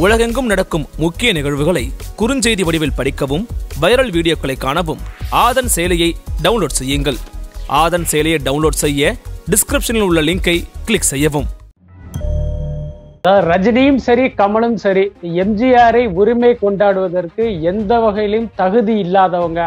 உலகெங்கும் நடக்கும் முக்கிய நிகழ்வுகளை குறுஞ்செய்தி வடிவில் படிக்கவும் வைரல் வீடியோக்களை காணவும் ஆதன் செயலியை டவுன்லோட் செய்யுங்கள். ஆதன் செயலியை டவுன்லோட் செய்ய டிஸ்கிரிப்ஷனில் உள்ள லிங்கை கிளிக் செய்யவும். ரஜினியும் சரி கமலும் சரி எம்ஜிஆரை உரிமை கொண்டாடுவதற்கு எந்த வகையிலும் தகுதி இல்லாதவங்க.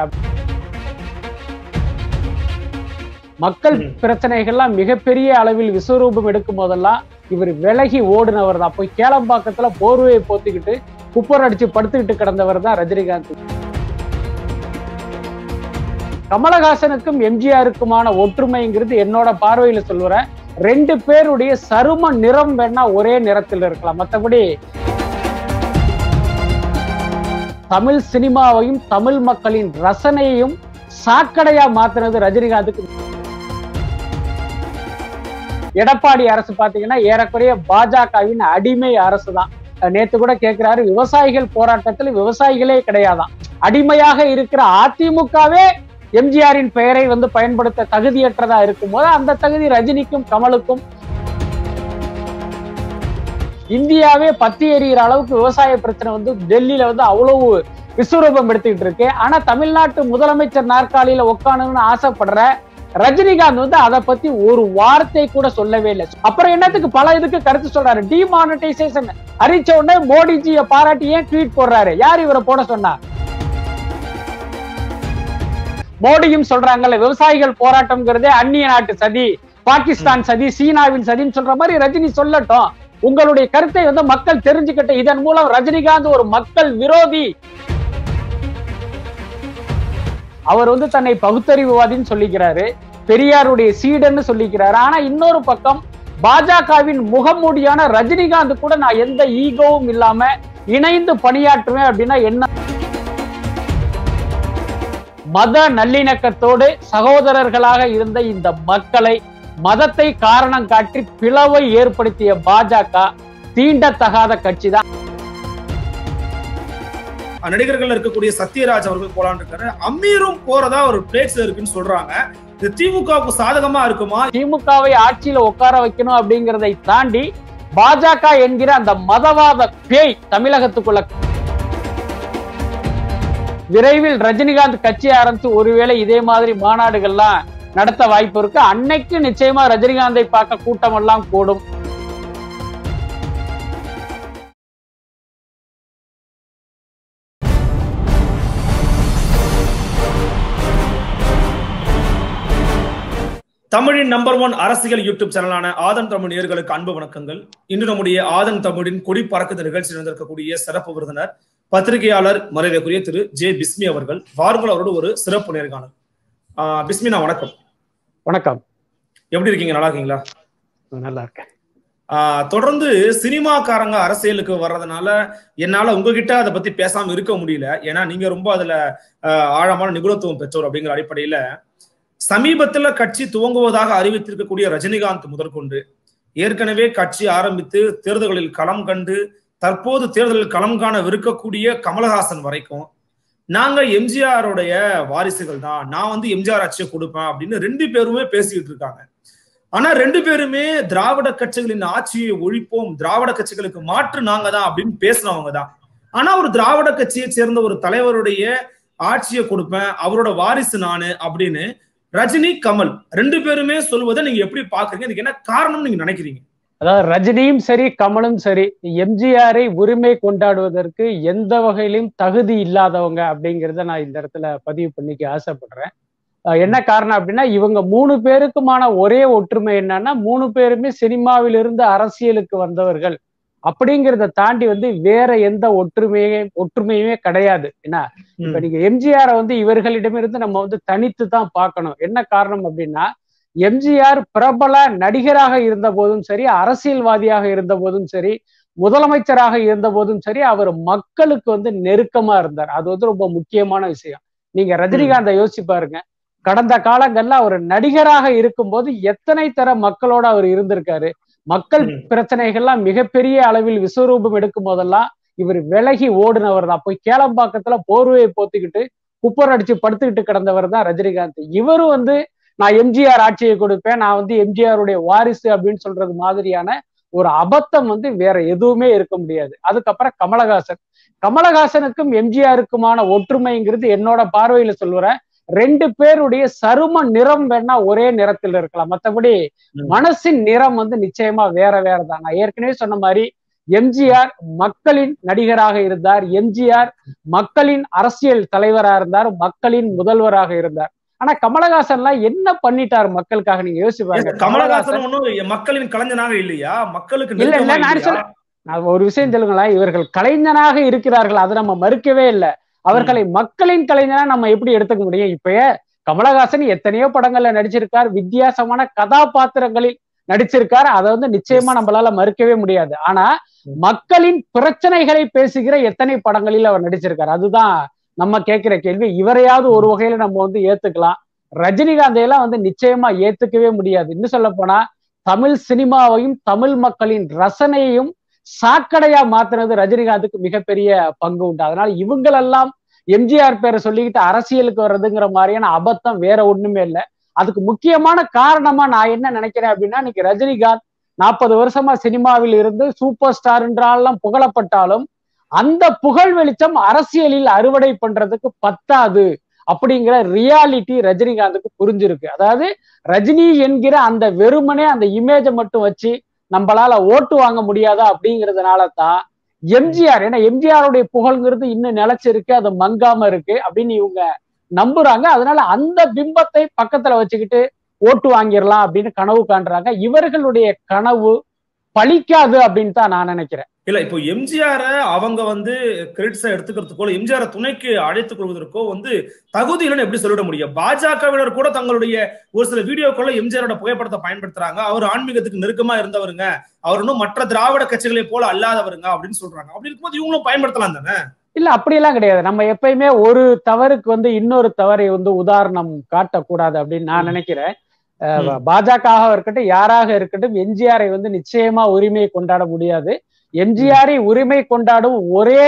மக்கள் பிரச்சனைகள்லாம் மிகப்பெரிய அளவில் விஸ்வரூபம் எடுக்கும் போதெல்லாம் இவர் விலகி ஓடுனவர் தான். போய் கேளம்பாக்கத்துல போர்வையை போத்திக்கிட்டு குப்பர் அடிச்சு படுத்துக்கிட்டு கிடந்தவர் தான் ரஜினிகாந்த். கமலஹாசனுக்கும் எம்ஜிஆருக்குமான ஒற்றுமைங்கிறது என்னோட பார்வையில சொல்லுறேன். ரெண்டு பேருடைய சரும நிறம் வேணா ஒரே நிறத்தில் இருக்கலாம். மற்றபடி தமிழ் சினிமாவையும் தமிழ் மக்களின் ரசனையையும் சாக்கடையா மாத்தினது ரஜினிகாந்துக்கு. எடப்பாடி அரசு பாத்தீங்கன்னா ஏறக்குறைய பாஜகவின் அடிமை அரசு தான் நேத்து கூட கேட்கிறாரு விவசாயிகள் போராட்டத்தில் விவசாயிகளே கிடையாதான். அடிமையாக இருக்கிற அதிமுகவே எம்ஜிஆரின் பெயரை வந்து பயன்படுத்த தகுதியற்றதா இருக்கும் போது அந்த தகுதி ரஜினிக்கும் கமலுக்கும். இந்தியாவே பத்தி எறிகிற அளவுக்கு விவசாய பிரச்சனை வந்து டெல்லியில வந்து அவ்வளவு விஸ்வரூபம் எடுத்துக்கிட்டு இருக்கு. ஆனா தமிழ்நாட்டு முதலமைச்சர் நாற்காலியில உட்காணுன்னு ஆசைப்படுற ரஜினிகாந்த் வந்து அதை பத்தி ஒரு வார்த்தை கூட சொல்லவே இல்லை. அப்புறம் என்னத்துக்கு பல இதுக்கு கருத்து சொல்றாரு? டிமானிட்டைசேஷன் அறிச்ச உடனே மோடிஜியை பாராட்டி ஏன் ட்வீட் போடுறாரு? யார் இவரை போட சொன்னா? மோடியும் சொல்றாங்கல்ல விவசாயிகள் போராட்டம்ங்கிறதே அந்நிய நாட்டு சதி பாகிஸ்தான் சதி சீனாவின் சதின்னு சொல்ற மாதிரி ரஜினி சொல்லட்டும். உங்களுடைய கருத்தை வந்து மக்கள் தெரிஞ்சுக்கிட்ட இதன் மூலம் ரஜினிகாந்த் ஒரு மக்கள் விரோதி. அவர் வந்து தன்னை பகுத்தறிவுவாதின்னு சொல்லிக்கிறாரு. பெரியாருடைய சீடன்னு சொல்லிக்கிறாரு. ஆனா இன்னொரு பக்கம் பாஜகவின் முகமூடியான ரஜினிகாந்த் கூட நான் எந்த ஈகோவும் இல்லாம இணைந்து பணியாற்றுவேன் அப்படின்னா என்ன? மத நல்லிணக்கத்தோடு சகோதரர்களாக இருந்த இந்த மக்களை மதத்தை காரணம் காட்டி பிளவை ஏற்படுத்திய பாஜக தீண்டத்தகாத கட்சி தான் நடிகர்கள் இருக்கக்கூடிய சத்யராஜ் அவர்கள் போலான்னு இருக்காரு. அமீரும் போறதா ஒரு பிளேட்ஸ்ல இருக்குன்னு சொல்றாங்க. இது திமுகவுக்கு சாதகமா இருக்குமா? திமுகவை ஆட்சியில உட்கார வைக்கணும் அப்படிங்கறதை தாண்டி பாஜக என்கிற அந்த மதவாத பேய் தமிழகத்துக்குள்ள விரைவில் ரஜினிகாந்த் கட்சி ஆரம்பித்து ஒருவேளை இதே மாதிரி மாநாடுகள்லாம் நடத்த வாய்ப்பு இருக்கு. அன்னைக்கு நிச்சயமா ரஜினிகாந்தை பார்க்க கூட்டம் எல்லாம் கூடும். தமிழின் நம்பர் ஒன் அரசியல் யூடியூப் சேனலான ஆதன் தமிழ் நேர்களுக்கு அன்பு வணக்கங்கள். இன்று நம்முடைய ஆதன் தமிழின் கொடி பறக்குது நிகழ்ச்சி நடந்திருக்கக்கூடிய சிறப்பு விருந்தினர் பத்திரிகையாளர் மரியாதைக்குரிய திரு. ஜே. பிஸ்மி அவர்கள். வாருங்கள் அவரோட ஒரு சிறப்பு நேர்காணல். ஆஹ் பிஸ்மினா வணக்கம். வணக்கம். எப்படி இருக்கீங்க? நல்லா இருக்கீங்களா? நல்லா இருக்கேன். தொடர்ந்து சினிமாக்காரங்க அரசியலுக்கு வர்றதுனால என்னால உங்ககிட்ட அதை பத்தி பேசாம இருக்க முடியல. ஏன்னா நீங்க ரொம்ப அதுல ஆழமான நிபுணத்துவம் பெற்றோர் அப்படிங்கிற அடிப்படையில சமீபத்துல கட்சி துவங்குவதாக அறிவித்திருக்கக்கூடிய ரஜினிகாந்த் முதற்கொண்டு ஏற்கனவே கட்சி ஆரம்பித்து தேர்தல்களில் களம் கண்டு தற்போது தேர்தலில் களம் காணவிருக்கக்கூடிய கமலஹாசன் வரைக்கும் நாங்க எம்ஜிஆருடைய வாரிசுகள் தான். நான் வந்து எம்ஜிஆர் ஆட்சியை கொடுப்பேன் அப்படின்னு ரெண்டு பேருமே பேசிக்கிட்டு இருக்காங்க. ஆனா ரெண்டு பேருமே திராவிட கட்சிகளின் ஆட்சியை ஒழிப்போம் திராவிட கட்சிகளுக்கு மாற்று நாங்க தான் அப்படின்னு பேசினவங்க தான். ஆனா ஒரு திராவிட கட்சியை சேர்ந்த ஒரு தலைவருடைய ஆட்சியை கொடுப்பேன் அவரோட வாரிசு நானு அப்படின்னு ரஜினி கமல் ரெண்டு பேருமே சொல்வதை நீங்க எப்படி பாக்குறீங்க? இதுக்கு என்ன காரணம் நீங்க நினைக்கிறீங்க? அதாவது ரஜினியும் சரி கமலும் சரி எம்ஜிஆரை உரிமை கொண்டாடுவதற்கு எந்த வகையிலும் தகுதி இல்லாதவங்க அப்படிங்கிறத நான் இந்த இடத்துல பதிவு பண்ணிக்க ஆசைப்படுறேன். என்ன காரணம் அப்படின்னா இவங்க மூணு பேருக்குமான ஒரே ஒற்றுமை என்னன்னா மூணு பேருமே சினிமாவிலிருந்து அரசியலுக்கு வந்தவர்கள். அப்படிங்கிறத தாண்டி வந்து வேற எந்த ஒற்றுமையே ஒற்றுமையுமே கிடையாது. என்ன? இப்ப நீங்க எம்ஜிஆரை வந்து இவர்களிடமிருந்து நம்ம வந்து தனித்து தான் பார்க்கணும். என்ன காரணம் அப்படின்னா எம்ஜிஆர் பிரபல நடிகராக இருந்த போதும் சரி அரசியல்வாதியாக இருந்த போதும் சரி முதலமைச்சராக இருந்த போதும் சரி அவர் மக்களுக்கு வந்து நெருக்கமா இருந்தார். அது வந்து ரொம்ப முக்கியமான விஷயம். நீங்க ரஜினிகாந்தை யோசிச்சு பாருங்க. கடந்த காலங்கள்ல அவர் நடிகராக இருக்கும்போது எத்தனை தர மக்களோட அவர் இருந்திருக்காரு. மக்கள் பிரச்சனைகள்லாம் மிகப்பெரிய அளவில் விஸ்வரூபம் எடுக்கும் போதெல்லாம் இவர் விலகி ஓடுனவர் தான். போய் கேளம்பாக்கத்துல போர்வையை போத்திக்கிட்டு குப்பர் அடிச்சு படுத்துக்கிட்டு கிடந்தவர் தான் ரஜினிகாந்த். இவரும் வந்து நான் எம்ஜிஆர் ஆட்சியை கொடுப்பேன் நான் வந்து எம்ஜிஆருடைய வாரிசு அப்படின்னு சொல்றது மாதிரியான ஒரு அபத்தம் வந்து வேற எதுவுமே இருக்க முடியாது. அதுக்கப்புறம் கமலஹாசன். கமலஹாசனுக்கும் எம்ஜிஆருக்குமான ஒற்றுமைங்கிறது என்னோட பார்வையில சொல்லுறேன். ரெண்டு பேருடைய சரும நிறம் வேணா ஒரே நிறத்தில் இருக்கலாம். மத்தபடி ம். மனசின் நிறம் வந்து நிச்சயமா வேற வேற தான். நான் ஏற்கனவே சொன்ன மாதிரி எம்ஜிஆர் மக்களின் நடிகராக இருந்தார். எம்ஜிஆர் மக்களின் அரசியல் தலைவரா இருந்தார். மக்களின் முதல்வராக இருந்தார். ஆனா கமலஹாசன் எல்லாம் என்ன பண்ணிட்டார் மக்களுக்காக? நீங்க யோசிச்சு பாருங்க கமலஹாசன் மக்களின் கலைஞனாக இல்லையா? மக்களுக்கு இல்ல, இல்ல, நான்? சொல்ல- ஒரு விஷயம் சொல்லுங்களேன். இவர்கள் கலைஞனாக இருக்கிறார்கள். அதை நம்ம மறுக்கவே இல்லை. அவர்களை மக்களின் கலைஞனா நம்ம எப்படி எடுத்துக்க முடியும்? இப்பயே கமலஹாசன் எத்தனையோ படங்கள்ல நடிச்சிருக்கார். வித்தியாசமான கதாபாத்திரங்களில் நடிச்சிருக்கார். அதை வந்து நிச்சயமா நம்மளால மறுக்கவே முடியாது. ஆனா மக்களின் பிரச்சனைகளை பேசுகிற எத்தனை படங்களில் அவர் நடிச்சிருக்கார்? அதுதான் நம்ம கேட்கிற கேள்வி. இவரையாவது ஒரு வகையில நம்ம வந்து ஏத்துக்கலாம். ரஜினிகாந்தை எல்லாம் வந்து நிச்சயமா ஏத்துக்கவே முடியாது. இன்னும் சொல்ல போனா தமிழ் சினிமாவையும் தமிழ் மக்களின் ரசனையையும் சாக்கடையா மாத்துனது ரஜினிகாந்துக்கு மிகப்பெரிய பங்கு உண்டு. அதனால இவங்களெல்லாம் எம்ஜிஆர் பேரை சொல்லிக்கிட்டு அரசியலுக்கு வர்றதுங்கிற மாதிரியான அபத்தம் வேற ஒண்ணுமே இல்லை. அதுக்கு முக்கியமான காரணமா நான் என்ன நினைக்கிறேன் அப்படின்னா இன்னைக்கு ரஜினிகாந்த் நாற்பது வருஷமா சினிமாவில் இருந்து சூப்பர் ஸ்டார் என்றாலெல்லாம் புகழப்பட்டாலும் அந்த புகழ் வெளிச்சம் அரசியலில் அறுவடை பண்றதுக்கு பத்தாது அப்படிங்கிற ரியாலிட்டி ரஜினிகாந்துக்கு புரிஞ்சிருக்கு. அதாவது ரஜினி என்கிற அந்த வெறுமனே அந்த இமேஜை மட்டும் வச்சு நம்மளால ஓட்டு வாங்க முடியாதா அப்படிங்கிறதுனால தான் எம்ஜிஆர் ஏன்னா எம்ஜிஆருடைய புகழ்ங்கிறது இன்னும் நிலைச்சிருக்கு அது மங்காம இருக்கு அப்படின்னு இவங்க நம்புறாங்க. அதனால அந்த பிம்பத்தை பக்கத்துல வச்சுக்கிட்டு ஓட்டு வாங்கிடலாம் அப்படின்னு கனவு காண்றாங்க. இவர்களுடைய கனவு பழிக்காது அப்படின்னு தான் நான் நினைக்கிறேன். இல்ல இப்போ எம்ஜிஆர அவங்க வந்து கிரெடிட்ஸா எடுத்துக்கிறதுக்கோ எம்ஜிஆர் துணைக்கு அழைத்துக் கொள்வதற்கோ வந்து தகுதி இல்லைன்னு எப்படி சொல்லிட முடியும்? பாஜகவினர் கூட தங்களுடைய ஒரு சில வீடியோக்களை எம்ஜிஆரோட புகைப்படத்தை பயன்படுத்துறாங்க. அவர் ஆன்மீகத்துக்கு நெருக்கமா இருந்தவருங்க. அவர் இன்னும் மற்ற திராவிட கட்சிகளை போல அல்லாதவருங்க அப்படின்னு சொல்றாங்க. அப்படி இருக்கும்போது இவங்களும் பயன்படுத்தலாம் தானே? இல்ல அப்படியெல்லாம் கிடையாது. நம்ம எப்பயுமே ஒரு தவறுக்கு வந்து இன்னொரு தவறை வந்து உதாரணம் காட்டக்கூடாது அப்படின்னு நான் நினைக்கிறேன். பாஜகவாக இருக்கட்டும் யாராக இருக்கட்டும் எம்ஜிஆரை வந்து நிச்சயமா உரிமையை கொண்டாட முடியாது. எம்ஜிஆரை உரிமை கொண்டாடும் ஒரே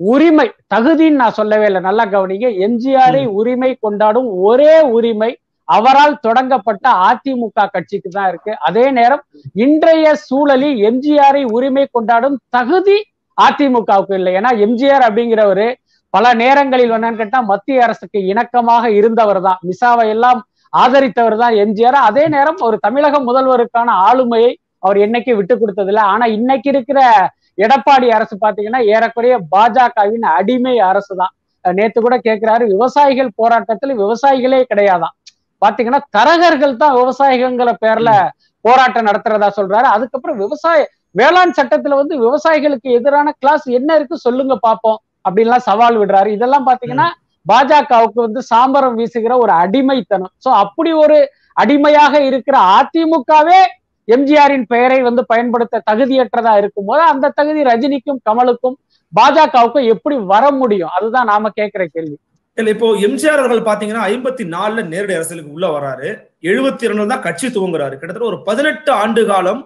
உரிமை தகுதின்னு நான் சொல்லவே இல்லை. நல்லா கவனிங்க. எம்ஜிஆரை உரிமை கொண்டாடும் ஒரே உரிமை அவரால் தொடங்கப்பட்ட அதிமுக கட்சிக்கு தான் இருக்கு. அதே நேரம் இன்றைய சூழலில் எம்ஜிஆரை உரிமை கொண்டாடும் தகுதி அதிமுகவுக்கு இல்லை. ஏன்னா எம்ஜிஆர் அப்படிங்கிறவரு பல நேரங்களில் என்னன்னு கேட்டா மத்திய அரசுக்கு இணக்கமாக இருந்தவர் தான். மிசாவை எல்லாம் ஆதரித்தவர் தான் எம்ஜிஆர். அதே நேரம் ஒரு தமிழக முதல்வருக்கான ஆளுமையை அவர் என்னைக்கு விட்டு கொடுத்ததில்ல. ஆனா இன்னைக்கு இருக்கிற எடப்பாடி அரசு பாத்தீங்கன்னா ஏறக்குறைய பாஜகவின் அடிமை அரசு தான் நேத்து கூட கேட்கிறாரு விவசாயிகள் போராட்டத்துல விவசாயிகளே கிடையாதான் பாத்தீங்கன்னா தரகர்கள் தான் விவசாயிகங்கிற பேர்ல போராட்டம் நடத்துறதா சொல்றாரு. அதுக்கப்புறம் விவசாய வேளாண் சட்டத்துல வந்து விவசாயிகளுக்கு எதிரான கிளாஸ் என்ன இருக்கு சொல்லுங்க பாப்போம் அப்படின்லாம் சவால் விடுறாரு. இதெல்லாம் பாத்தீங்கன்னா பாஜகவுக்கு வந்து சாம்பரம் வீசுகிற ஒரு அடிமைத்தனம். சோ அப்படி ஒரு அடிமையாக இருக்கிற அதிமுகவே எம்ஜிஆரின் பெயரை வந்து பயன்படுத்த தகுதியற்றதா இருக்கும் போது அந்த தகுதி ரஜினிக்கும் கமலுக்கும் பாஜகவுக்கும் எப்படி வர முடியும்? அதுதான் நாம கேட்கிற கேள்வி. இல்ல இப்போ எம்ஜிஆர் அவர்கள் பாத்தீங்கன்னா ஐம்பத்தி நாலுல நேரடி அரசியலுக்கு உள்ள வராரு. எழுபத்தி இரண்டுல தான் கட்சி துவங்குறாரு. கிட்டத்தட்ட ஒரு பதினெட்டு ஆண்டு காலம்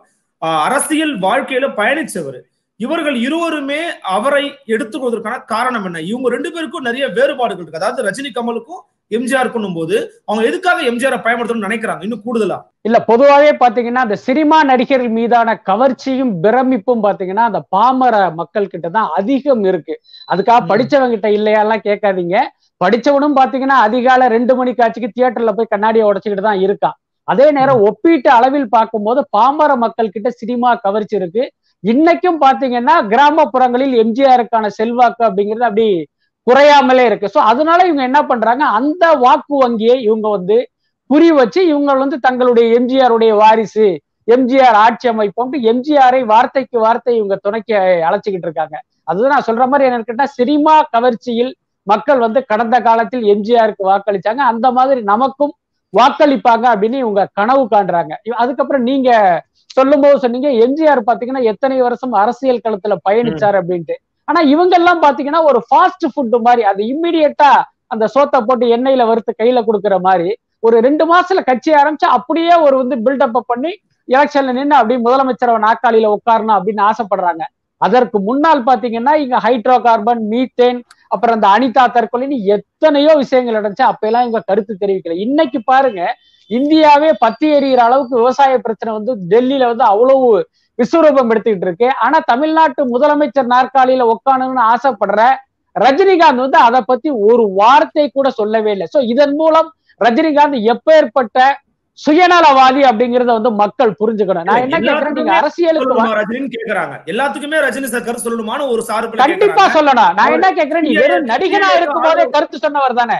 அரசியல் வாழ்க்கையில பயணிச்சவர். இவர்கள் இருவருமே அவரை எடுத்துக்கொள்வதற்கான காரணம் என்ன? இவங்க ரெண்டு பேருக்கும் நிறைய வேறுபாடுகள் இருக்கு. அதாவது ரஜினி கமலுக்கும் எம்ஜிஆர் போது அவங்க எதுக்காக எம்ஜிஆரை பயன்படுத்தணும்னு நினைக்கிறாங்க? இன்னும் கூடுதலா? இல்ல பொதுவாகவே பாத்தீங்கன்னா அந்த சினிமா நடிகர்கள் மீதான கவர்ச்சியும் பிரமிப்பும் பாத்தீங்கன்னா அந்த பாமர மக்கள் கிட்ட தான் அதிகம் இருக்கு. அதுக்காக படிச்சவங்க கிட்ட இல்லையாலாம் கேட்காதீங்க. படிச்சவனும் பாத்தீங்கன்னா அதிகாலை ரெண்டு மணி காட்சிக்கு தியேட்டர்ல போய் கண்ணாடியை உடச்சுக்கிட்டு தான் இருக்கான். அதே நேரம் ஒப்பீட்டு அளவில் பார்க்கும்போது பாமர மக்கள் கிட்ட சினிமா கவர்ச்சி இருக்கு. இன்னைக்கும் பாத்தீங்கன்னா கிராமப்புறங்களில் எம்ஜிஆருக்கான செல்வாக்கு அப்படிங்கிறது அப்படி குறையாமலே இருக்கு. ஸோ அதனால இவங்க என்ன பண்றாங்க? அந்த வாக்கு வங்கியை இவங்க வந்து புரி வச்சு இவங்க வந்து தங்களுடைய எம்ஜிஆருடைய வாரிசு எம்ஜிஆர் ஆட்சி அமைப்போம்ட்டு எம்ஜிஆரை வார்த்தைக்கு வார்த்தை இவங்க துணைக்க அழைச்சிக்கிட்டு இருக்காங்க. அதுதான் நான் சொல்ற மாதிரி என்ன கேட்டா சினிமா கவர்ச்சியில் மக்கள் வந்து கடந்த காலத்தில் எம்ஜிஆருக்கு வாக்களிச்சாங்க. அந்த மாதிரி நமக்கும் வாக்களிப்பாங்க அப்படின்னு இவங்க கனவு காண்றாங்க. அதுக்கப்புறம் நீங்க சொல்லும் போது சொன்னீங்க எம்ஜிஆர் பாத்தீங்கன்னா எத்தனை வருஷம் அரசியல் களத்துல பயணிச்சார் அப்படின்ட்டு. ஆனா இவங்க எல்லாம் பாத்தீங்கன்னா ஒரு ஃபாஸ்ட் ஃபுட் மாதிரி அது இம்மிடியட்டா அந்த சோத்தை போட்டு எண்ணெயில வறுத்து கையில கொடுக்குற மாதிரி ஒரு ரெண்டு மாசத்துல கட்சி ஆரம்பிச்சு அப்படியே ஒரு வந்து பில்டப் பண்ணி எலெக்ஷன்ல நின்று அப்படியே முதலமைச்சர் நாக்காளியில உட்காரணும் அப்படின்னு ஆசைப்படுறாங்க. அதற்கு முன்னால் பாத்தீங்கன்னா இங்க ஹைட்ரோ கார்பன் மீத்தேன் அப்புறம் அந்த அனிதா தற்கொலைன்னு எத்தனையோ விஷயங்கள் நடந்துச்சு. அப்ப எல்லாம் இவங்க கருத்து தெரிவிக்கல. இன்னைக்கு பாருங்க இந்தியாவே பத்தி எறிகிற அளவுக்கு விவசாய பிரச்சனை வந்து டெல்லியில வந்து அவ்வளவு விஸ்வரூபம் எடுத்துக்கிட்டு இருக்கு. ஆனா தமிழ்நாட்டு முதலமைச்சர் நாற்காலியில உட்காணுன்னு ஆசைப்படுற ரஜினிகாந்த் வந்து அதை பத்தி ஒரு வார்த்தை கூட சொல்லவே இல்லை. சோ இதன் மூலம் ரஜினிகாந்த் எப்பேற்பட்ட சுயநலவாதி அப்படிங்கறத வந்து மக்கள் புரிஞ்சுக்கணும். நான் என்ன கேக்குறேன்? அரசியலுக்கு கேக்குறாங்க. எல்லாத்துக்குமே ரஜினி சார் கருத்து சொல்லணுமான்னு ஒரு சார்பு கண்டிப்பா சொல்லணும். நான் என்ன கேக்குறேன்? நீ வெறும் நடிகனா இருக்கும் போதே கருத்து சொன்னவர் தானே.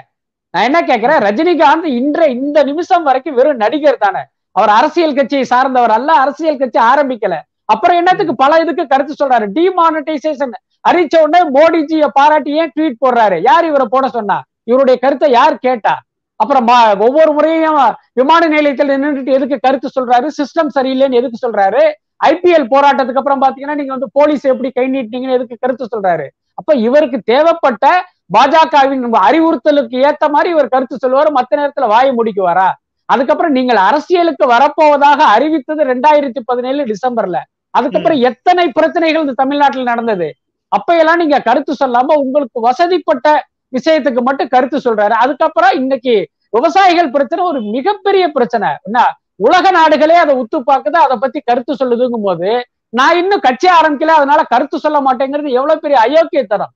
நான் என்ன கேக்குறேன்? ரஜினிகாந்த் இன்ற இந்த நிமிஷம் வரைக்கும் வெறும் நடிகர் தானே. அவர் அரசியல் கட்சியை சார்ந்தவர் அல்ல அரசியல் கட்சி ஆரம்பிக்கல. அப்புறம் என்னத்துக்கு பல இதுக்கு கருத்து சொல்றாரு? டிமானிட்டைசேஷன் அறிச்ச உடனே மோடிஜியை பாராட்டி ஏன் ட்வீட் போடுறாரு? யார் இவரை போட சொன்னா? இவருடைய கருத்தை யார் கேட்டா? அப்புறம் ஒவ்வொரு முறையும் விமான நிலையத்தில் நின்றுட்டு எதுக்கு கருத்து சொல்றாரு? சிஸ்டம் சரியில்லைன்னு எதுக்கு சொல்றாரு? ஐபிஎல் போராட்டத்துக்கு அப்புறம் பாத்தீங்கன்னா நீங்க வந்து போலீஸ் எப்படி கை நீட்டினீங்கன்னு எதுக்கு கருத்து சொல்றாரு? அப்ப இவருக்கு தேவைப்பட்ட பாஜகவின் அறிவுறுத்தலுக்கு ஏத்த மாதிரி இவர் கருத்து சொல்லுவாரு. மத்த நேரத்துல வாயை முடிக்குவாரா? அதுக்கப்புறம் நீங்கள் அரசியலுக்கு வரப்போவதாக அறிவித்தது ரெண்டாயிரத்தி பதினேழு டிசம்பர்ல. அதுக்கப்புறம் எத்தனை பிரச்சனைகள் இந்த தமிழ்நாட்டில் நடந்தது? அப்பையெல்லாம் நீங்க கருத்து சொல்லாம உங்களுக்கு வசதிப்பட்ட விஷயத்துக்கு மட்டும் கருத்து சொல்றாரு. அதுக்கப்புறம் இன்னைக்கு விவசாயிகள் பிரச்சனை ஒரு மிகப்பெரிய பிரச்சனை. என்ன? உலக நாடுகளே அதை உத்து பார்க்குது அதை பத்தி கருத்து சொல்லுதுங்கும் போது நான் இன்னும் கட்சி ஆரம்பிக்கல அதனால கருத்து சொல்ல மாட்டேங்கிறது எவ்வளவு பெரிய அயோக்கியத்தனம்.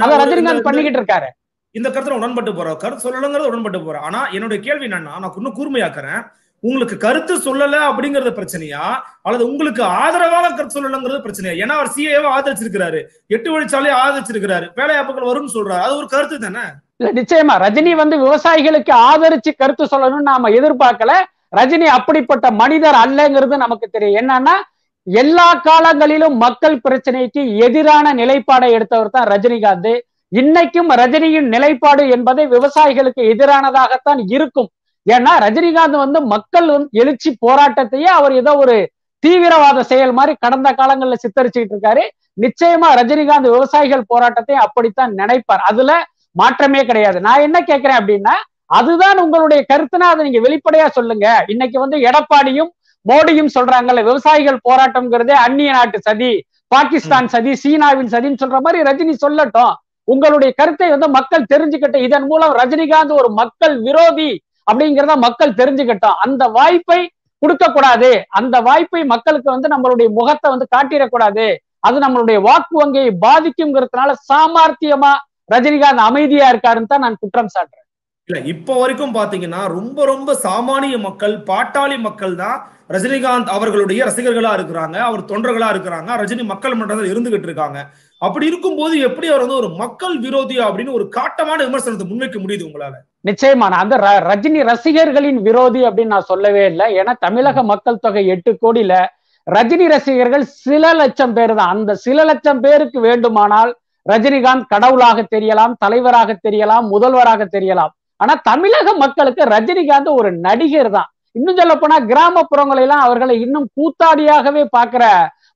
அதை ரஜினிகாந்த் பண்ணிக்கிட்டு இருக்காரு. இந்த கருத்துல உடன்பட்டு போறோம். கருத்து சொல்லலங்கிறது உடன்பட்டு போறோம். ஆனா என்னுடைய கேள்வி என்னன்னா நான் இன்னும் கூர்மையாக்குறேன். உங்களுக்கு கருத்து சொல்லல அப்படிங்கறது பிரச்சனையா? அல்லது உங்களுக்கு ஆதரவாக கருத்து சொல்லலங்கிறது பிரச்சனையா? ஏன்னா அவர் சிஏவை ஆதரிச்சிருக்கிறாரு. எட்டு வழிச்சாலையை ஆதரிச்சிருக்கிறாரு. வேலைவாய்ப்புகள் வரும்னு சொல்றாரு. அது ஒரு கருத்து தானே? இல்ல நிச்சயமா. ரஜினி வந்து விவசாயிகளுக்கு ஆதரிச்சு கருத்து சொல்லணும்னு நாம எதிர்பார்க்கல. ரஜினி அப்படிப்பட்ட மனிதர் அல்லங்கிறது நமக்கு தெரியும். என்னன்னா எல்லா காலங்களிலும் மக்கள் பிரச்சனைக்கு எதிரான நிலைப்பாடை எடுத்தவர் தான் ரஜினிகாந்த். இன்னைக்கும் ரஜினியின் நிலைப்பாடு என்பதை விவசாயிகளுக்கு எதிரானதாகத்தான் இருக்கும். ஏன்னா ரஜினிகாந்த் வந்து மக்கள் எழுச்சி போராட்டத்தையே அவர் ஏதோ ஒரு தீவிரவாத செயல் மாதிரி கடந்த காலங்கள்ல சித்தரிச்சுக்கிட்டு இருக்காரு. நிச்சயமா ரஜினிகாந்த் விவசாயிகள் போராட்டத்தை அப்படித்தான் நினைப்பார். அதுல மாற்றமே கிடையாது. நான் என்ன கேட்கிறேன் அப்படின்னா அதுதான் உங்களுடைய கருத்துனா அதை நீங்க வெளிப்படையா சொல்லுங்க. இன்னைக்கு வந்து எடப்பாடியும் மோடியும் சொல்றாங்கல்ல விவசாயிகள் போராட்டம்ங்கிறதே அந்நிய நாட்டு சதி பாகிஸ்தான் சதி சீனாவின் சதின்னு சொல்ற மாதிரி ரஜினி சொல்லட்டும். உங்களுடைய கருத்தை வந்து மக்கள் தெரிஞ்சுக்கட்டும் இதன் மூலம் ரஜினிகாந்த் ஒரு மக்கள் விரோதி அப்படிங்கிறத மக்கள் தெரிஞ்சுக்கட்டும். அந்த வாய்ப்பை கொடுக்க கூடாது அந்த வாய்ப்பை மக்களுக்கு வந்து நம்மளுடைய முகத்தை வந்து காட்டிடக்கூடாது. அது நம்மளுடைய வாக்கு வங்கியை பாதிக்குங்கிறதுனால சாமர்த்தியமா ரஜினிகாந்த் அமைதியா இருக்காருன்னு தான் நான் குற்றம் சாட்டுறேன். இல்ல இப்ப வரைக்கும் பாத்தீங்கன்னா ரொம்ப ரொம்ப சாமானிய மக்கள் பாட்டாளி மக்கள் தான் ரஜினிகாந்த் அவர்களுடைய ரசிகர்களா இருக்கிறாங்க அவர் தொண்டர்களா இருக்கிறாங்க ரஜினி மக்கள் மன்றத்தில் இருந்துகிட்டு இருக்காங்க. அப்படி இருக்கும்போது எப்படி அவர் வந்து ஒரு மக்கள் விரோதி அப்படின்னு ஒரு காட்டமான விமர்சனத்தை முன்வைக்க முடியுது உங்களால? நிச்சயமா நான் அந்த ர- ரஜினி ரசிகர்களின் விரோதி அப்படின்னு நான் சொல்லவே இல்லை. ஏன்னா தமிழக மக்கள் தொகை எட்டு கோடியில ரஜினி ரசிகர்கள் சில லட்சம் பேர் தான். அந்த சில லட்சம் பேருக்கு வேண்டுமானால் ரஜினிகாந்த் கடவுளாக தெரியலாம் தலைவராக தெரியலாம் முதல்வராக தெரியலாம். ஆனா தமிழக மக்களுக்கு ரஜினிகாந்த் ஒரு நடிகர் தான். இன்னும் சொல்ல போனா கிராமப்புறங்களை எல்லாம் அவர்களை இன்னும் கூத்தாடியாகவே பாக்குற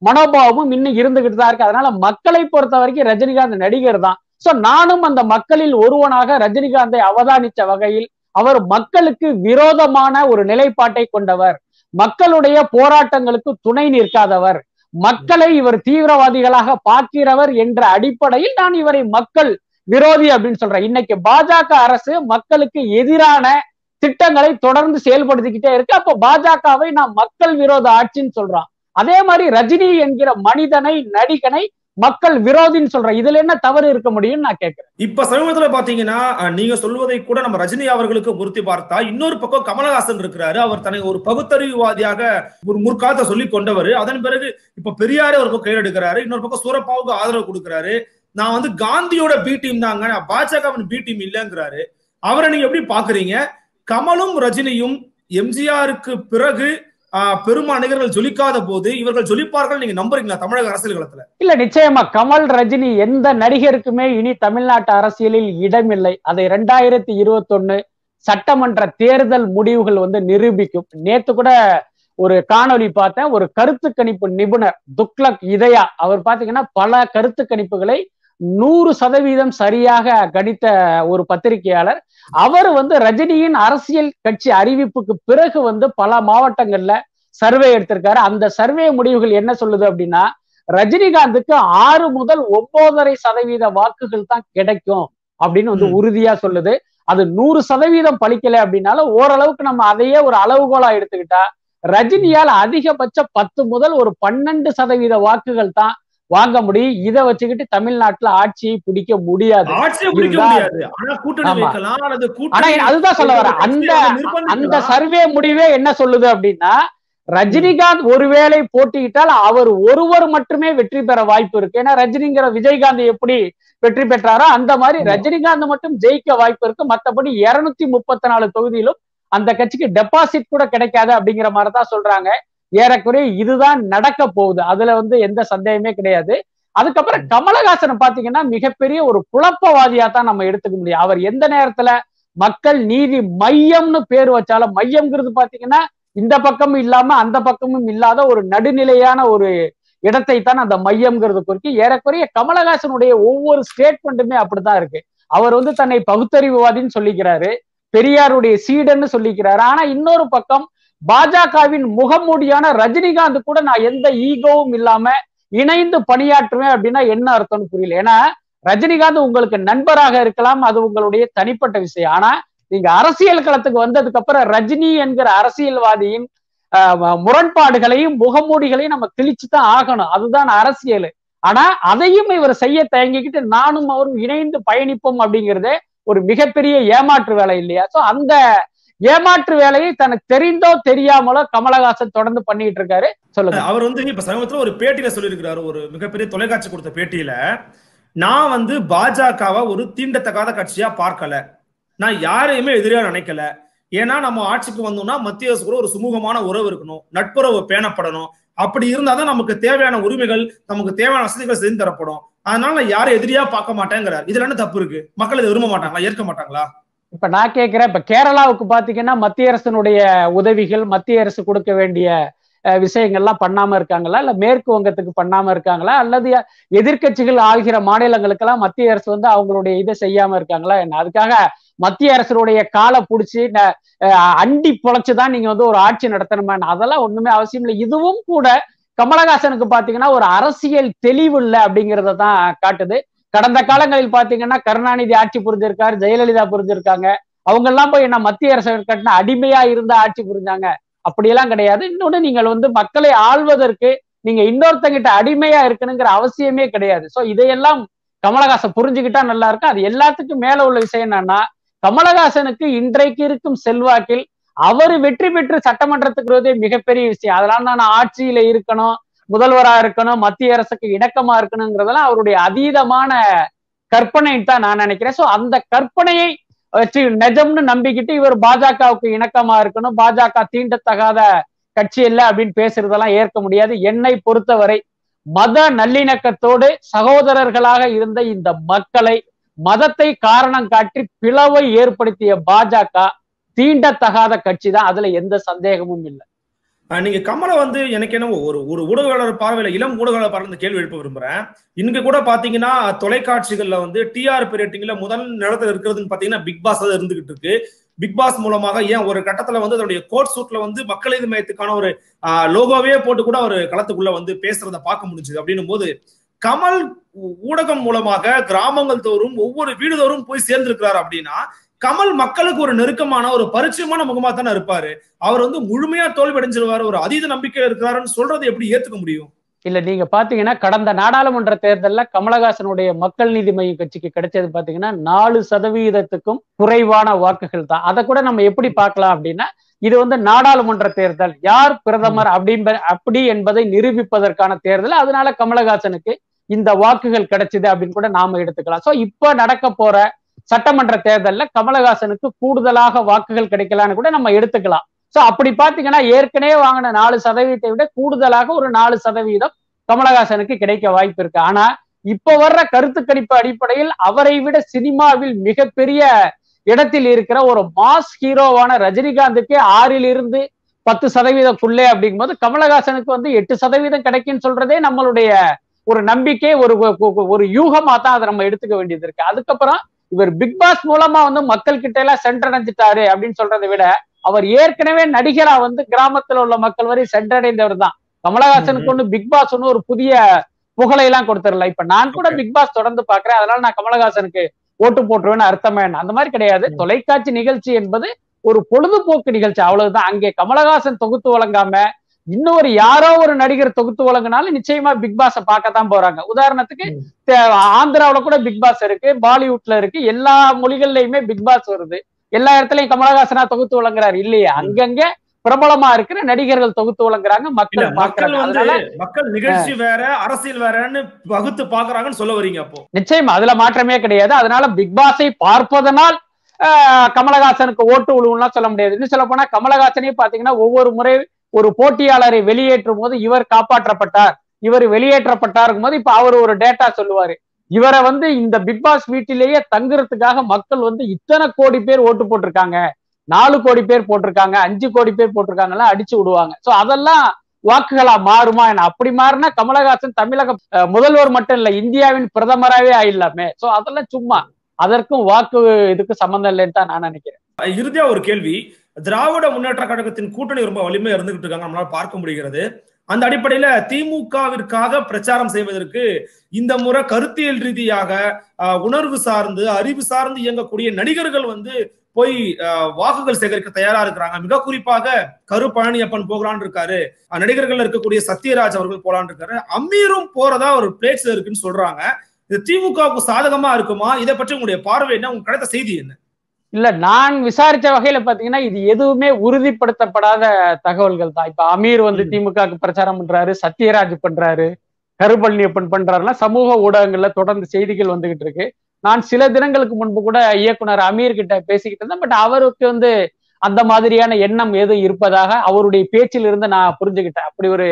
மனோபாவமும் இன்னும் இருந்துகிட்டு தான் இருக்கு. அதனால மக்களை பொறுத்த வரைக்கும் ரஜினிகாந்த் நடிகர் தான். சோ நானும் அந்த மக்களில் ஒருவனாக ரஜினிகாந்தை அவதானித்த வகையில் அவர் மக்களுக்கு விரோதமான ஒரு நிலைப்பாட்டை கொண்டவர். மக்களுடைய போராட்டங்களுக்கு துணை நிற்காதவர். மக்களை இவர் தீவிரவாதிகளாக பார்க்கிறவர் என்ற அடிப்படையில் நான் இவரை மக்கள் விரோதி அப்படின்னு சொல்றேன். இன்னைக்கு பாஜக அரசு மக்களுக்கு எதிரான திட்டங்களை தொடர்ந்து செயல்படுத்திக்கிட்டே இருக்கு. அப்போ பாஜகவை நான் மக்கள் விரோத ஆட்சின்னு சொல்றான் அதே மாதிரி ரஜினி என்கிற மனிதனை நடிகனை மக்கள் விரோதின்னு சொல்றேன் இதுல என்ன தவறு இருக்க முடியும்னு நான் கேட்கிறேன் இப்ப சமீபத்துல பாத்தீங்கன்னா நீங்க சொல்வதை கூட நம்ம ரஜினி அவர்களுக்கு பொருத்தி பார்த்தா இன்னொரு பக்கம் கமலஹாசன் இருக்கிறாரு. அவர் தன்னை ஒரு பகுத்தறிவுவாதியாக ஒரு முற்காலத்தை சொல்லி கொண்டவர். அதன் பிறகு இப்ப பெரியாரே ஒரு பக்கம் கையில் எடுக்கிறாரு இன்னொரு பக்கம் சூரப்பாவுக்கு ஆதரவு கொடுக்கிறாரு. நான் வந்து காந்தியோட பி டீம் தாங்க. பாஜக பாஜகவின் பி டீம் இல்லைங்கிறாரு. அவரை நீங்க எப்படி பாக்குறீங்க? கமலும் ரஜினியும் எம்ஜிஆருக்கு பிறகு பெரும் நடிகர்கள் ஜொலிக்காத போது இவர்கள் ஜொலிப்பார்கள் நீங்க நம்புறீங்களா தமிழக அரசியல் களத்துல? இல்ல நிச்சயமா. கமல் ரஜினி எந்த நடிகருக்குமே இனி தமிழ்நாட்டு அரசியலில் இடமில்லை. அதை ரெண்டாயிரத்தி இருபத்தொன்னு சட்டமன்ற தேர்தல் முடிவுகள் வந்து நிரூபிக்கும். நேத்து கூட ஒரு காணொளி பார்த்தேன். ஒரு கருத்து கணிப்பு நிபுணர் துக்லக் இதயா அவர் பாத்தீங்கன்னா பல கருத்து கணிப்புகளை நூறு சதவீதம் சரியாக கணித்த ஒரு பத்திரிகையாளர். அவர் வந்து ரஜினியின் அரசியல் கட்சி அறிவிப்புக்கு பிறகு வந்து பல மாவட்டங்கள்ல சர்வே எடுத்திருக்காரு. அந்த சர்வே முடிவுகள் என்ன சொல்லுது அப்படின்னா ரஜினிகாந்துக்கு ஆறு முதல் ஒன்பதரை சதவீத வாக்குகள் தான் கிடைக்கும் அப்படின்னு வந்து. உறுதியா சொல்லுது. அது நூறு சதவீதம் பலிக்கல அப்படின்னாலும் ஓரளவுக்கு நம்ம அதையே ஒரு அளவுகோலா எடுத்துக்கிட்டா ரஜினியால் அதிகபட்ச பத்து முதல் ஒரு பன்னெண்டு சதவீத வாக்குகள் தான் வாங்க முடியும் இதை வச்சுக்கிட்டு தமிழ்நாட்டுல ஆட்சியை பிடிக்க முடியாது. அதுதான் சொல்ல வரேன். அந்த அந்த. சர்வே முடிவே என்ன சொல்லுது அப்படின்னா ரஜினிகாந்த் ஒருவேளை போட்டியிட்டால் அவர் ஒருவர் மட்டுமே வெற்றி பெற வாய்ப்பு இருக்கு. ஏன்னா ரஜினிங்கிற விஜயகாந்த் எப்படி வெற்றி பெற்றாரோ அந்த மாதிரி. ரஜினிகாந்த் மட்டும் ஜெயிக்க வாய்ப்பு இருக்கு. மத்தபடி இருநூத்தி முப்பத்தி நாலு தொகுதியிலும் அந்த கட்சிக்கு டெபாசிட் கூட கிடைக்காது அப்படிங்கிற மாதிரி தான் சொல்றாங்க. ஏறக்குறைய இதுதான் நடக்க போகுது. அதுல வந்து எந்த சந்தேகமே கிடையாது. அதுக்கப்புறம் கமலஹாசனை பாத்தீங்கன்னா மிகப்பெரிய ஒரு குழப்பவாதியா தான் நம்ம எடுத்துக்க முடியும். அவர் எந்த நேரத்துல மக்கள் நீதி மையம்னு பேர் வச்சாலும் மையம்ங்கிறது பாத்தீங்கன்னா இந்த பக்கமும் இல்லாம அந்த பக்கமும் இல்லாத ஒரு நடுநிலையான ஒரு இடத்தை தான் அந்த மையம்ங்கிறது குறித்து ஏறக்குறைய கமலஹாசனுடைய ஒவ்வொரு ஸ்டேட்மெண்ட்டுமே அப்படித்தான் இருக்கு. அவர் வந்து தன்னை பகுத்தறிவுவாதின்னு சொல்லிக்கிறாரு. பெரியாருடைய சீடன்னு சொல்லிக்கிறாரு. ஆனா இன்னொரு பக்கம் பாஜகவின் முகமூடியான ரஜினிகாந்த் கூட நான் எந்த ஈகோவும் இல்லாம இணைந்து பணியாற்றுவேன் அப்படின்னா என்ன அர்த்தம்னு புரியல. ஏன்னா ரஜினிகாந்த் உங்களுக்கு நண்பராக இருக்கலாம் அது உங்களுடைய தனிப்பட்ட விஷயம். ஆனா நீங்க அரசியல் களத்துக்கு வந்ததுக்கு அப்புறம் ரஜினி என்கிற அரசியல்வாதியின் ஆஹ், முரண்பாடுகளையும் முகமூடிகளையும் நம்ம கிழிச்சு தான் ஆகணும். அதுதான் அரசியல். ஆனா அதையும் இவர் செய்ய தயங்கிக்கிட்டு நானும் அவரும் இணைந்து பயணிப்போம் அப்படிங்கிறதே ஒரு மிகப்பெரிய ஏமாற்று வேலை இல்லையா? சோ அந்த ஏமாற்று வேலையை தனக்கு தெரிந்தோ தெரியாமலோ கமலஹாசன் தொடர்ந்து பண்ணிட்டு இருக்காரு. சொல்லுங்க. அவர் வந்து இப்ப சமீபத்துல ஒரு பேட்டியில சொல்லியிருக்கிறாரு. ஒரு மிகப்பெரிய தொலைக்காட்சி கொடுத்த பேட்டியில நான் வந்து பாஜகவை ஒரு தீண்டத்தகாத கட்சியா பார்க்கல. நான் யாரையுமே எதிரியா நினைக்கல. ஏன்னா நம்ம ஆட்சிக்கு வந்தோம்னா மத்திய அரசு கூட ஒரு சுமூகமான உறவு இருக்கணும். நட்புறவு பேணப்படணும். அப்படி இருந்தாதான் நமக்கு தேவையான உரிமைகள் நமக்கு தேவையான வசதிகள் செஞ்சு தரப்படும். அதனால யாரும் எதிரியா பார்க்க மாட்டேங்கிறார். இதுல என்ன தப்பு இருக்கு? மக்கள் இதை விரும்ப மாட்டாங்களா? ஏற்க மாட்டாங்களா? இப்ப நான் கேட்கிறேன் இப்ப கேரளாவுக்கு பாத்தீங்கன்னா மத்திய அரசினுடைய உதவிகள் மத்திய அரசு கொடுக்க வேண்டிய அஹ், விஷயங்கள்லாம் பண்ணாம இருக்காங்களா? இல்ல மேற்கு வங்கத்துக்கு பண்ணாம இருக்காங்களா? அல்லது எதிர்க்கட்சிகள் ஆகிற மாநிலங்களுக்கெல்லாம் மத்திய அரசு வந்து அவங்களுடைய இதை செய்யாம இருக்காங்களா என்ன? அதுக்காக மத்திய அரசுடைய காலை புடிச்சு அண்டி பொழைச்சுதான் நீங்க வந்து ஒரு ஆட்சி நடத்தணுமா அதெல்லாம் ஒண்ணுமே அவசியம் இல்லை. இதுவும் கூட கமலஹாசனுக்கு பாத்தீங்கன்னா ஒரு அரசியல் தெளிவு இல்லை அப்படிங்கிறத தான் காட்டுது. கடந்த காலங்களில் பாத்தீங்கன்னா கருணாநிதி ஆட்சி புரிஞ்சிருக்காரு ஜெயலலிதா புரிஞ்சிருக்காங்க. அவங்க எல்லாம் போய் என்ன மத்திய அரசு கட்டின அடிமையா இருந்த ஆட்சி புரிஞ்சாங்க. அப்படியெல்லாம் கிடையாது. இன்னொன்னு நீங்கள் வந்து மக்களை ஆள்வதற்கு நீங்க இன்னொருத்தங்கிட்ட அடிமையா இருக்கணுங்கிற அவசியமே கிடையாது. சோ இதையெல்லாம் கமலஹாசன் புரிஞ்சுக்கிட்டா நல்லா இருக்கும். அது எல்லாத்துக்கும் மேல உள்ள விஷயம் என்னன்னா கமலஹாசனுக்கு இன்றைக்கு இருக்கும் செல்வாக்கில் அவர் வெற்றி பெற்று சட்டமன்றத்துக்கு வருவதே மிகப்பெரிய விஷயம். அதனால நான் ஆட்சியில இருக்கணும். முதல்வரா இருக்கணும் மத்திய அரசுக்கு இணக்கமா இருக்கணுங்கிறதெல்லாம் அவருடைய அதீதமான கற்பனைன்னு தான் நான் நினைக்கிறேன். சோ அந்த கற்பனையை வச்சு நிஜம்னு நம்பிக்கிட்டு இவர் பாஜகவுக்கு இணக்கமா இருக்கணும் பாஜக தீண்டத்தகாத கட்சி இல்லை அப்படின்னு பேசுறதெல்லாம் ஏற்க முடியாது. என்னை பொறுத்தவரை மத நல்லிணக்கத்தோடு சகோதரர்களாக இருந்த இந்த மக்களை மதத்தை காரணம் காட்டி பிளவை ஏற்படுத்திய பாஜக தீண்டத்தகாத கட்சி தான். அதுல எந்த சந்தேகமும் இல்லை. நீங்க கமலை வந்து எனக்கு என்ன ஒரு ஒரு ஊடகவாளர் பார்வையில இளம் ஊடகவாளர் பார்வையில கேள்வி எழுப்ப விரும்புறேன். இங்க கூட பாத்தீங்கன்னா தொலைக்காட்சிகள்ல வந்து டிஆர்பி ரேட்டிங்ல முதல் நிலத்துல இருக்கிறதுன்னு பாத்தீங்கன்னா பிக் பாஸ் தான் இருந்துகிட்டு இருக்கு. பிக் பாஸ் மூலமாக ஏன் ஒரு கட்டத்துல வந்து அதனுடைய கோட் சூட்ல வந்து மக்கள் இது மையத்துக்கான ஒரு லோகோவே போட்டு கூட ஒரு களத்துக்குள்ள வந்து பேசுறத பார்க்க முடிஞ்சுது. அப்படின்னும் போது கமல் ஊ- ஊடகம் மூலமாக கிராமங்கள் தோறும் ஒவ்வொரு வீடு தோறும் போய் சேர்ந்திருக்கிறார் அப்படின்னா கமல் மக்களுக்கு ஒரு நெருக்கமான ஒரு பரிச்சயமான முகமா தானே இருப்பாரு. அவர் வந்து முழுமையா தோல்வி அடைஞ்சிருவாரு ஒரு அதீத நம்பிக்கையில இருக்கிறாருன்னு சொல்றது எப்படி ஏத்துக்க முடியும்? இல்ல நீங்க பாத்தீங்கன்னா கடந்த நாடாளுமன்ற தேர்தல்ல கமலஹாசனுடைய மக்கள் நீதி மையம் கட்சிக்கு கிடைச்சது பாத்தீங்கன்னா நாலு சதவீதத்துக்கும் குறைவான வாக்குகள் தான். அதை கூட நம்ம எப்படி பார்க்கலாம் அப்படின்னா இது வந்து நாடாளுமன்ற தேர்தல். யார் பிரதமர் அப்படிம்ப அப்படி என்பதை நிரூபிப்பதற்கான தேர்தல். அதனால கமலஹாசனுக்கு இந்த வாக்குகள் கிடைச்சது அப்படின்னு கூட நாம எடுத்துக்கலாம். சோ இப்ப நடக்க போற சட்டமன்ற தேர்தல்ல கமலஹாசனுக்கு கூடுதலாக வாக்குகள் கிடைக்கலான்னு கூட நம்ம எடுத்துக்கலாம். சோ அப்படி பாத்தீங்கன்னா ஏற்கனவே வாங்கின நாலு சதவீதத்தை விட கூடுதலாக ஒரு நாலு சதவீதம் கமலஹாசனுக்கு கிடைக்க வாய்ப்பு இருக்கு. ஆனா இப்ப வர்ற கருத்து கணிப்பு அடிப்படையில் அவரை விட சினிமாவில் மிகப்பெரிய இடத்தில் இருக்கிற ஒரு மாஸ் ஹீரோவான ரஜினிகாந்துக்கே ஆறில் இருந்து பத்து சதவீதக்குள்ளே அப்படிங்கும்போது கமலஹாசனுக்கு வந்து எட்டு சதவீதம் கிடைக்குன்னு சொல்றதே நம்மளுடைய ஒரு நம்பிக்கை ஒரு ஒரு- ஒரு யூகமா தான் அதை நம்ம எடுத்துக்க வேண்டியது இருக்கு. அதுக்கப்புறம் இவர் பிக் பாஸ் மூலமா வந்து மக்கள் கிட்ட எல்லாம் சென்றடைஞ்சிட்டாரு அப்படின்னு சொல்றதை விட அவர் ஏற்கனவே நடிகரா வந்து கிராமத்துல உள்ள மக்கள் வரை சென்றடைந்தவர் தான். கமலஹாசனுக்கு ஒண்ணு பிக் பாஸ் ஒண்ணு ஒரு புதிய புகழை எல்லாம் கொடுத்துடல. இப்ப நான் கூட. பிக் பாஸ் தொடர்ந்து பாக்குறேன் அதனால நான் கமலஹாசனுக்கு ஓட்டு போட்டுருவேன்னு அர்த்தமே அந்த மாதிரி கிடையாது. தொலைக்காட்சி நிகழ்ச்சி என்பது ஒரு பொழுதுபோக்கு நிகழ்ச்சி. அவ்வளவுதான். அங்கே கமலஹாசன் தொகுத்து வழங்காம இன்னொரு யாரோ ஒரு நடிகர் தொகுத்து வழங்கினாலும் நிச்சயமா பிக் பாஸ பார்க்கத்தான் போறாங்க. உதாரணத்துக்கு ஆந்திராவுல கூட பிக் பாஸ் இருக்கு பாலிவுட்ல இருக்கு எல்லா மொழிகள்லயுமே பிக் பாஸ் வருது. எல்லா இடத்துலயும் கமலஹாசனா தொகுத்து வழங்குறாரு. இல்லையா அங்கங்க பிரபலமா இருக்கிற நடிகர்கள் தொகுத்து வழங்குறாங்க மக்கள் மக்கள் வந்து மக்கள் நிகழ்ச்சி வேற அரசியல் வேறன்னு வகுத்து பாக்குறாங்கன்னு சொல்ல வரீங்க அப்போ. நிச்சயமா அதுல மாற்றமே கிடையாது. அதனால பிக் பாஸை பார்ப்பதனால் கமலஹாசனுக்கு ஓட்டு விழுவும்லாம் சொல்ல முடியாது. இன்னும் சொல்ல போனா கமலஹாசனே பாத்தீங்கன்னா ஒவ்வொரு முறை ஒரு போட்டியாளரை வெளியேற்றும் போது இவர் காப்பாற்றப்பட்டார். இவர் வெளியேற்றப்பட்டாருக்கும் போது இப்ப அவர் ஒரு டேட்டா சொல்லுவாரு. இவரை வந்து இந்த பிக் பாஸ் வீட்டிலேயே தங்குறதுக்காக மக்கள் வந்து இத்தனை கோடி பேர் ஓட்டு போட்டிருக்காங்க. நாலு கோடி பேர் போட்டிருக்காங்க அஞ்சு கோடி பேர் போட்டிருக்காங்கலாம் அடிச்சு விடுவாங்க. சோ அதெல்லாம் வாக்குகளா மாறுமா என்ன? அப்படி மாறினா கமலஹாசன் தமிழக முதல்வர் மட்டும் இல்ல இந்தியாவின் பிரதமராகவே ஆயிடலாமே. சோ அதெல்லாம் சும்மா. அதற்கும் வாக்கு இதுக்கு சம்மந்தம் இல்லைன்னு தான் நான் நினைக்கிறேன். இறுதியா ஒரு கேள்வி. திராவிட முன்னேற்ற கழகத்தின் கூட்டணி ரொம்ப வலிமையா இருந்துகிட்டு இருக்காங்க. நம்மளால பார்க்க முடிகிறது. அந்த அடிப்படையில திமுகவிற்காக பிரச்சாரம் செய்வதற்கு இந்த முறை கருத்தியல் ரீதியாக உணர்வு சார்ந்து அறிவு சார்ந்து இயங்கக்கூடிய நடிகர்கள் வந்து போய் வாக்குகள் சேகரிக்க தயாரா இருக்கிறாங்க. மிக குறிப்பாக கரு பழனியப்பன் போகலான் இருக்காரு. நடிகர்கள் இருக்கக்கூடிய சத்யராஜ் அவர்கள் போலான் இருக்காரு. அமீரும் போறதா ஒரு பேச்சு இருக்குன்னு சொல்றாங்க. இது திமுகவுக்கு சாதகமா இருக்குமா? இதை பற்றி உங்களுடைய பார்வை என்ன? உங்க கிடைத்த செய்தி என்ன? இல்ல நான் விசாரிச்ச வகையில பாத்தீங்கன்னா இது எதுவுமே உறுதிப்படுத்தப்படாத தகவல்கள் தான் இப்ப அமீர் வந்து. திமுகவுக்கு பிரச்சாரம் பண்றாரு சத்யராஜ் பண்றாரு கருப்பழனியப்பன் பண்றாருன்னா சமூக ஊடகங்கள்ல தொடர்ந்து செய்திகள் வந்துகிட்டு இருக்கு நான் சில தினங்களுக்கு முன்பு கூட இயக்குனர் அமீர் கிட்ட பேசிக்கிட்டு இருந்தேன் பட் அவருக்கு வந்து அந்த மாதிரியான எண்ணம் எதுவும் இருப்பதாக அவருடைய பேச்சில் இருந்து நான் புரிஞ்சுக்கிட்டேன். அப்படி ஒரு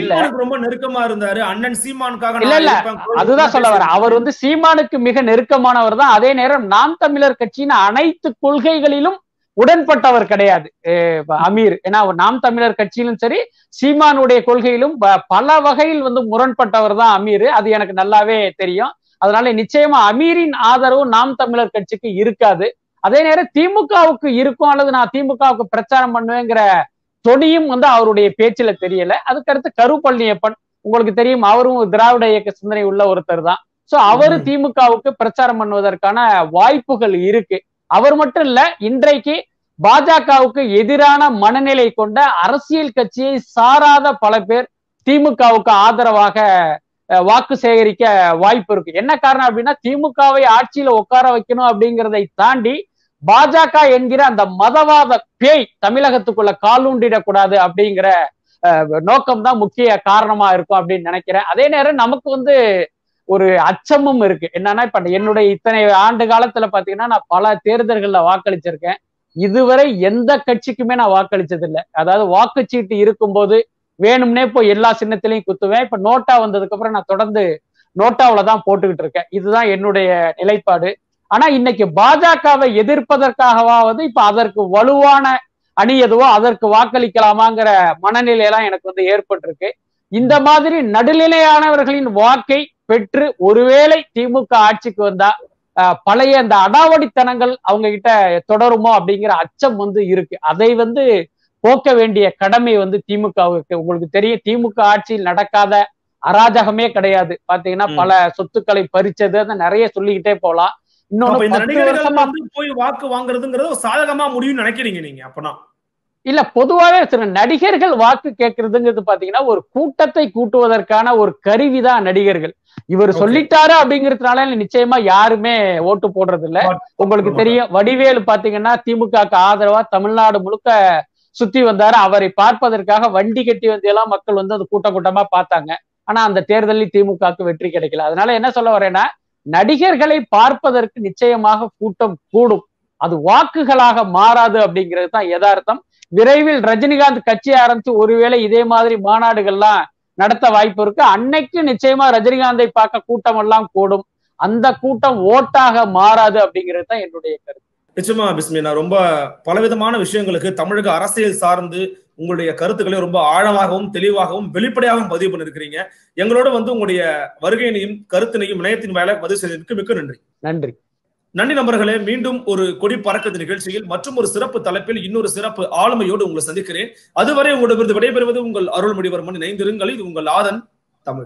இல்ல ரொம்ப நெருக்கமா இருந்தாரு. அண்ணன் சீமானுக்காக இல்ல, இல்ல. அதுதான் சொல்ல வரேன். அவர் வந்து சீமானுக்கு மிக நெருக்கமானவர் தான். அதே நேரம் நாம் தமிழர் கட்சியின் அனைத்து கொள்கைகளிலும் உடன்பட்டவர் கிடையாது. அமீர். ஏன்னா நாம் தமிழர் கட்சியிலும் சரி சீமானுடைய கொள்கையிலும் பல வகையில் வந்து முரண்பட்டவர் தான் அமீர். அது எனக்கு நல்லாவே தெரியும். அதனால நிச்சயமா அமீரின் ஆதரவு நாம் தமிழர் கட்சிக்கு இருக்காது. அதே நேரம் திமுகவுக்கு இருக்கும் அல்லது நான் திமுகவுக்கு பிரச்சாரம் பண்ணுவேங்கிற தொனியும் வந்து அவருடைய பேச்சுல தெரியல. அதுக்கடுத்து கருப்பழனியப்பன் உங்களுக்கு தெரியும் அவரும் திராவிட இயக்க சிந்தனை உள்ள ஒருத்தர் தான். சோ அவரு. திமுகவுக்கு பிரச்சாரம் பண்ணுவதற்கான வாய்ப்புகள் இருக்கு. அவர் மட்டும் இல்ல இன்றைக்கு பாஜகவுக்கு எதிரான மனநிலை கொண்ட அரசியல் கட்சியை சாராத பல பேர் திமுகவுக்கு ஆதரவாக வாக்கு சேகரிக்க வாய்ப்பு இருக்கு. என்ன காரணம் அப்படின்னா திமுகவை ஆட்சியில உட்கார வைக்கணும் அப்படிங்கிறதை தாண்டி பாஜக என்கிற அந்த மதவாத பேய் தமிழகத்துக்குள்ள காலூண்டிடக்கூடாது அப்படிங்கிற நோக்கம் தான் முக்கிய காரணமா இருக்கும் அப்படின்னு நினைக்கிறேன். அதே நேரம் நமக்கு வந்து ஒரு அச்சமும் இருக்கு. என்னன்னா இப்ப என்னுடைய இத்தனை ஆண்டு காலத்துல பாத்தீங்கன்னா நான் பல தேர்தல்கள்ல வாக்களிச்சிருக்கேன். இதுவரை எந்த கட்சிக்குமே நான் வாக்களிச்சது இல்லை அதாவது வாக்குச்சீட்டு இருக்கும்போது வேணும்னே போய் எல்லா சின்னத்திலையும் குத்துவேன். இப்ப நோட்டா வந்ததுக்கு அப்புறம் நான் தொடர்ந்து நோட்டாவில தான் போட்டுக்கிட்டு இருக்கேன். இதுதான் என்னுடைய நிலைப்பாடு. ஆனா இன்னைக்கு பாஜகவை எதிர்ப்பதற்காகவாவது இப்ப அதற்கு வலுவான அணி எதுவோ அதற்கு வாக்களிக்கலாமாங்கிற மனநிலையெல்லாம் எனக்கு வந்து ஏற்பட்டிருக்கு. இந்த மாதிரி நடுநிலையானவர்களின் வாக்கை பெற்று ஒருவேளை திமுக ஆட்சிக்கு வந்தா பழைய அந்த அடாவடித்தனங்கள் அவங்க கிட்ட தொடருமோ அப்படிங்கிற அச்சம் வந்து இருக்கு. அதை வந்து போக்க வேண்டிய கடமை வந்து திமுகவுக்கு. உங்களுக்கு தெரியும் திமுக ஆட்சியில் நடக்காத அராஜகமே கிடையாது. பாத்தீங்கன்னா. பல சொத்துக்களை பறிச்சது அதை நிறைய சொல்லிக்கிட்டே போலாம் இன்னொன்னு போய் வாக்கு வாங்குறதுங்கிறது சாதகமா முடியும்னு நினைக்கிறீங்க நீங்க அப்பனா? இல்ல பொதுவாவே சில நடிகர்கள் வாக்கு கேட்கறதுங்கிறது பாத்தீங்கன்னா ஒரு கூட்டத்தை கூட்டுவதற்கான ஒரு கருவிதான் நடிகர்கள். இவர். சொல்லிட்டாரு அப்படிங்கறதுனால நிச்சயமா யாருமே ஓட்டு போடுறது இல்ல உங்களுக்கு. தெரியும் வடிவேலு பாத்தீங்கன்னா திமுகக்கு ஆதரவா தமிழ்நாடு முழுக்க சுத்தி வந்தாரு. அவரை பார்ப்பதற்காக வண்டி கட்டி வந்து எல்லாம் மக்கள் வந்து அது கூட்ட கூட்டமா பார்த்தாங்க. ஆனா அந்த தேர்தலில் திமுகவுக்கு வெற்றி கிடைக்கல. அதனால என்ன சொல்ல வரேன்னா நடிகர்களை பார்ப்பதற்கு நிச்சயமாக கூட்டம் கூடும். அது வாக்குகளாக மாறாது அப்படிங்கிறது தான் யதார்த்தம். விரைவில் ரஜினிகாந்த் கட்சி ஆரம்பிச்சு ஒருவேளை இதே மாதிரி மாநாடுகள்லாம் நடத்த வாய்ப்பு இருக்கு. அன்னைக்கு நிச்சயமா ரஜினிகாந்தை பார்க்க கூட்டம் எல்லாம் கூடும். அந்த கூட்டம் ஓட்டாக மாறாது அப்படிங்கிறது தான் என்னுடைய கருத்து. நிச்சயமா பிஸ்மினா ரொம்ப பலவிதமான விஷயங்களுக்கு தமிழக அரசியல் சார்ந்து உங்களுடைய கருத்துக்களை ரொம்ப ஆழமாகவும் தெளிவாகவும் வெளிப்படையாகவும் பதிவு பண்ணிருக்கிறீங்க. எங்களோட வந்து உங்களுடைய வருகையினையும் கருத்தினையும் இணையத்தின் வேலை பதிவு செய்ததற்கு மிக்க நன்றி. நன்றி. நன்றி நண்பர்களே மீண்டும் ஒரு கொடி பறக்கிறது நிகழ்ச்சியில் மற்றும் ஒரு சிறப்பு தலைப்பில் இன்னொரு சிறப்பு ஆளுமையோடு உங்களை சந்திக்கிறேன். அதுவரை உங்களிடமிருந்து விடைபெறுவது உங்கள் அருள்மொழிவர்மன். இணைந்திருங்கள். இது உங்கள் ஆதன் தமிழ்.